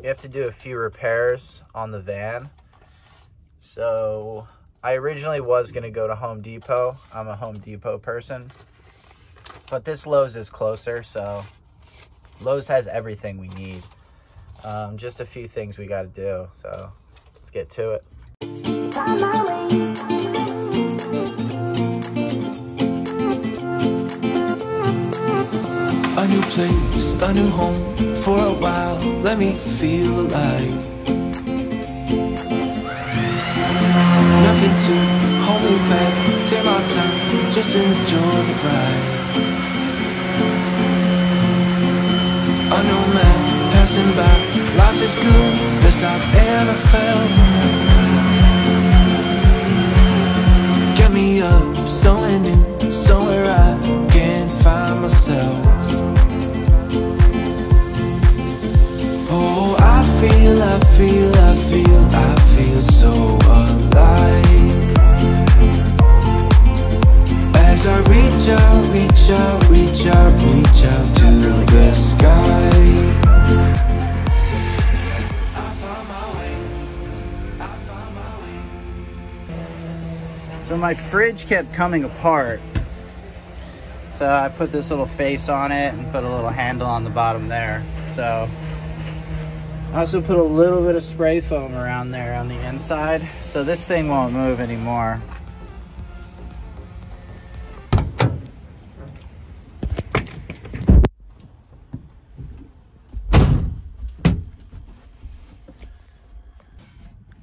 we have to do a few repairs on the van. So I originally was going to go to Home Depot. I'm a Home Depot person. But this Lowe's is closer, so Lowe's has everything we need. Um, just a few things we got to do. So let's get to it. A new place, a new home for a while. Let me feel alive. Nothing to hold me back. Take my time, just enjoy the ride. A new man passing by. Life is good, best I've ever felt. Feel, I feel, I feel, so alive As I reach out, reach out, reach out, reach out to the sky So my fridge kept coming apart. So I put this little face on it and put a little handle on the bottom there. So I also put a little bit of spray foam around there on the inside. So this thing won't move anymore.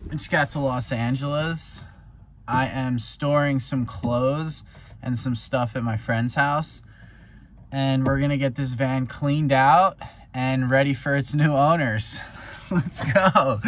I just got to Los Angeles. I am storing some clothes and some stuff at my friend's house. And we're gonna get this van cleaned out and ready for its new owners. Let's go.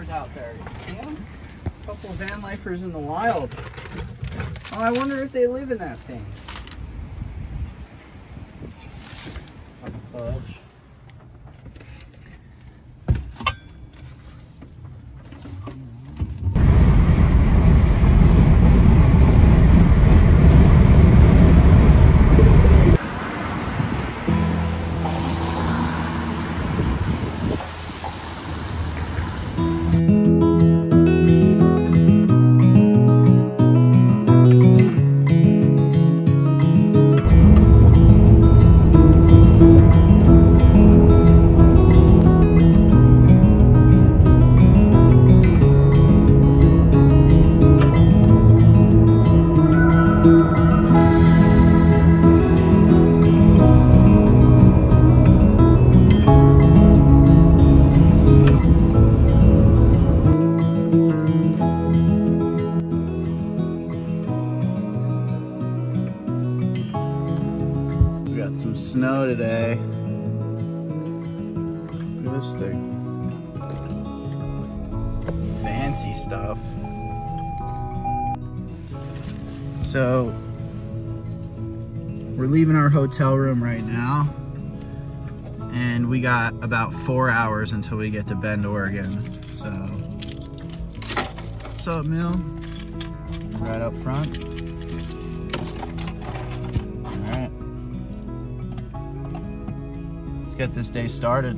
Lifers out there. 'em? A couple van lifers in the wild. Oh, I wonder if they live in that thing. Fudge. Snow today. Look at this thing. Fancy stuff. So, we're leaving our hotel room right now. And we got about four hours until we get to Bend, Oregon. So, what's up, Mill? Right up front. Get this day started.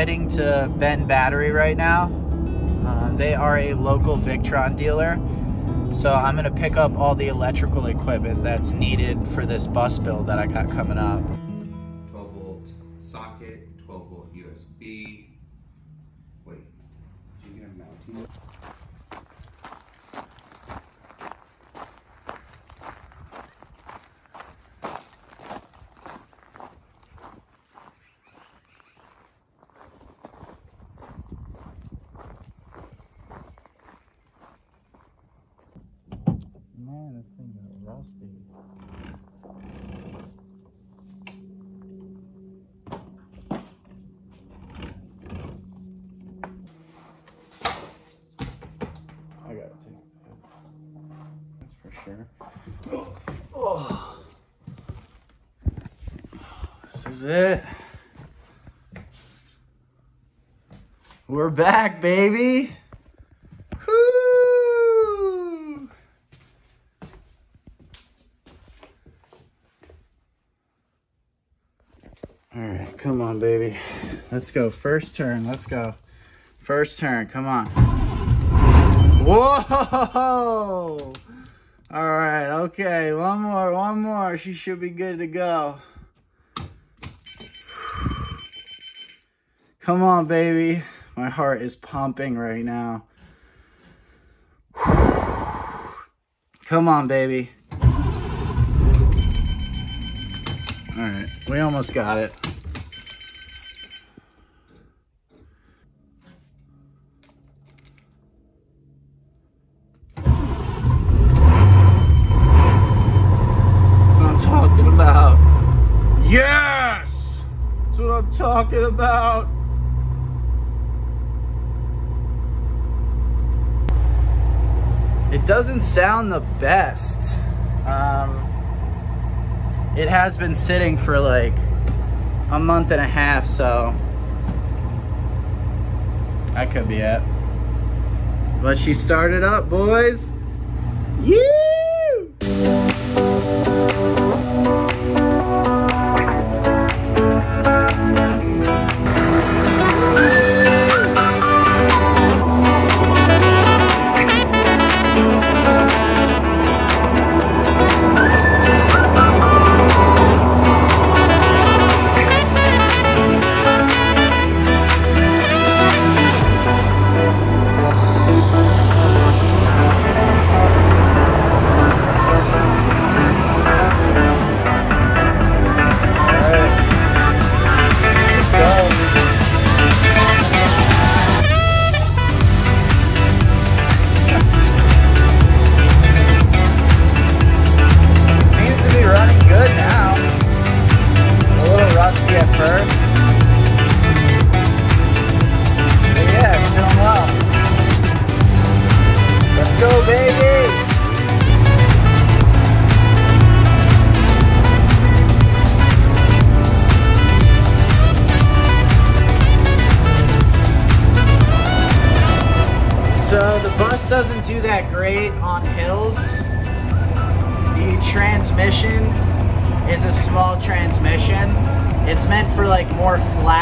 Heading to Bend Battery right now. Uh, they are a local Victron dealer. So I'm gonna pick up all the electrical equipment that's needed for this bus build that I got coming up. 12 volt socket, 12 volt USB. Wait, did you get a mounting? Man, this thing is rusty. I got it too. That's for sure. Oh. This is it. We're back, baby. All right, come on, baby. Let's go. First turn. Let's go. First turn. Come on. Whoa! All right. Okay. One more. One more. She should be good to go. Come on, baby. My heart is pumping right now. Come on, baby. All right, we almost got it. That's what I'm talking about. Yes! That's what I'm talking about. It doesn't sound the best. Um, it has been sitting for like a month and a half, so that could be it. But she started up, boys. Yeah!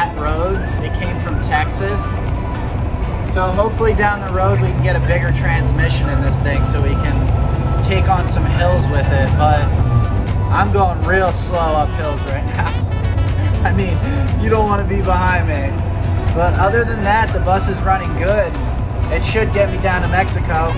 Flat roads. It came from Texas. So hopefully down the road we can get a bigger transmission in this thing so we can take on some hills with it. But I'm going real slow up hills right now. I mean, you don't want to be behind me. But other than that, the bus is running good. It should get me down to Mexico.